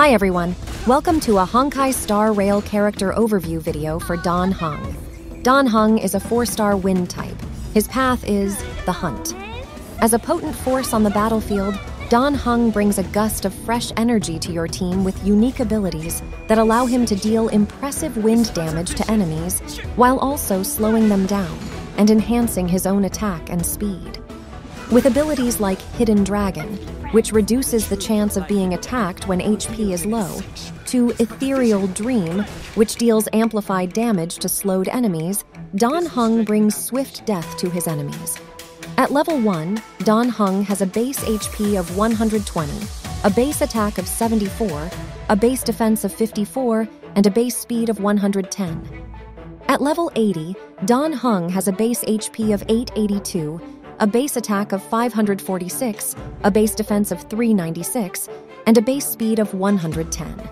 Hi everyone, welcome to a Honkai Star Rail character overview video for Dan Heng. Dan Heng is a 4-star wind type. His path is the hunt. As a potent force on the battlefield, Dan Heng brings a gust of fresh energy to your team with unique abilities that allow him to deal impressive wind damage to enemies while also slowing them down and enhancing his own attack and speed. With abilities like Hidden Dragon, which reduces the chance of being attacked when HP is low, to Ethereal Dream, which deals amplified damage to slowed enemies, Dan Heng brings swift death to his enemies. At level 1, Dan Heng has a base HP of 120, a base attack of 74, a base defense of 54, and a base speed of 110. At level 80, Dan Heng has a base HP of 882, a base attack of 546, a base defense of 396, and a base speed of 110.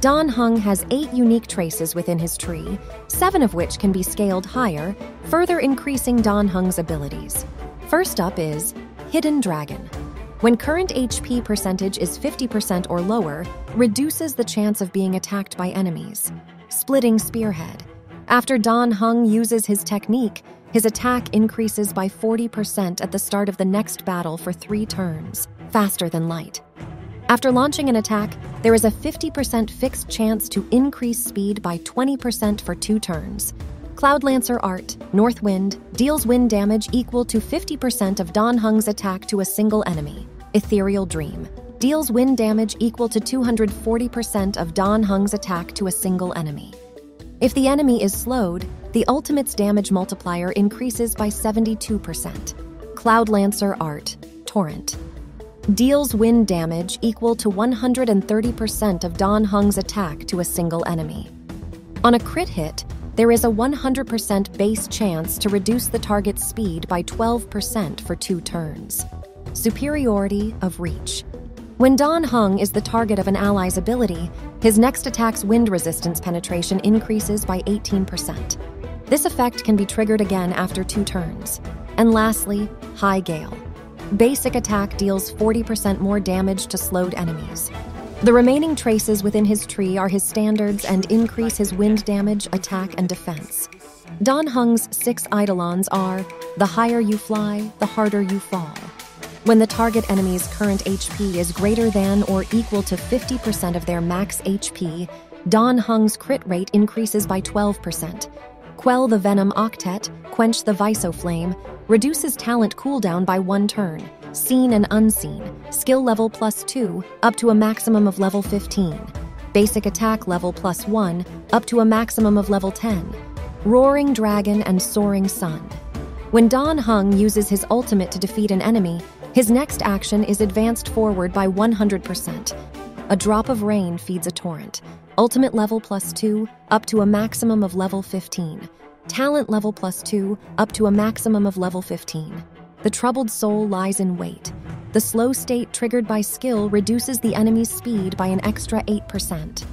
Dan Heng has eight unique traces within his tree, seven of which can be scaled higher, further increasing Dan Heng's abilities. First up is Hidden Dragon. When current HP percentage is 50% or lower, reduces the chance of being attacked by enemies. Splitting Spearhead. After Dan Heng uses his technique, his attack increases by 40% at the start of the next battle for three turns, faster than light. After launching an attack, there is a 50% fixed chance to increase speed by 20% for two turns. Cloud Lancer Art, North Wind, deals wind damage equal to 50% of Dan Heng's attack to a single enemy. Ethereal Dream, deals wind damage equal to 240% of Dan Heng's attack to a single enemy. If the enemy is slowed, the ultimate's damage multiplier increases by 72%. Cloud Lancer Art, Torrent. Deals wind damage equal to 130% of Dan Heng's attack to a single enemy. On a crit hit, there is a 100% base chance to reduce the target's speed by 12% for two turns. Superiority of Reach. When Dan Heng is the target of an ally's ability, his next attack's wind resistance penetration increases by 18%. This effect can be triggered again after two turns. And lastly, High Gale. Basic attack deals 40% more damage to slowed enemies. The remaining traces within his tree are his standards and increase his wind damage, attack, and defense. Dan Heng's six Eidolons are the higher you fly, the harder you fall. When the target enemy's current HP is greater than or equal to 50% of their max HP, Dan Heng's crit rate increases by 12%. Quell the Venom Octet, Quench the Vice Flame, reduces talent cooldown by one turn, seen and unseen, skill level plus 2, up to a maximum of level 15, basic attack level plus 1, up to a maximum of level 10, Roaring Dragon and Soaring Sun. When Dan Heng uses his ultimate to defeat an enemy, his next action is advanced forward by 100%. A drop of rain feeds a torrent. Ultimate level plus 2, up to a maximum of level 15. Talent level plus 2, up to a maximum of level 15. The troubled soul lies in wait. The slow state triggered by skill reduces the enemy's speed by an extra 8%.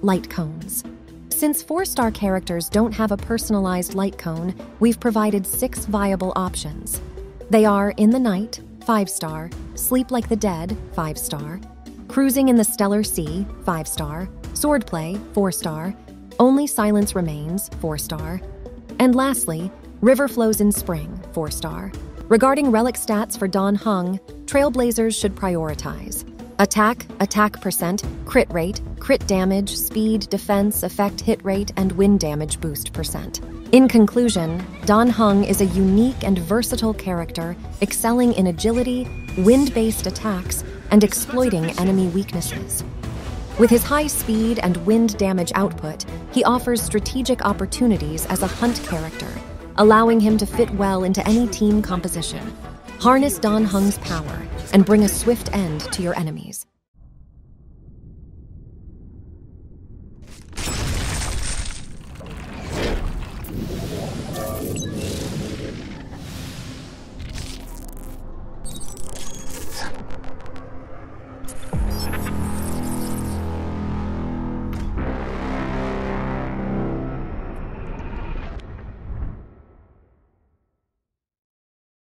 Light cones. Since four star characters don't have a personalized light cone, we've provided six viable options. They are In the Night, 5 star, Sleep Like the Dead, 5 star, Cruising in the Stellar Sea, 5 star, Swordplay, 4 star, Only Silence Remains, 4 star, and lastly, River Flows in Spring, 4 star. Regarding relic stats for Dan Heng, Trailblazers should prioritize attack, attack percent, crit rate, crit damage, speed, defense, effect hit rate, and wind damage boost percent. In conclusion, Dan Heng is a unique and versatile character, excelling in agility, wind based attacks, and exploiting enemy weaknesses. With his high speed and wind damage output, he offers strategic opportunities as a hunt character, allowing him to fit well into any team composition. Harness Dan Heng's power and bring a swift end to your enemies.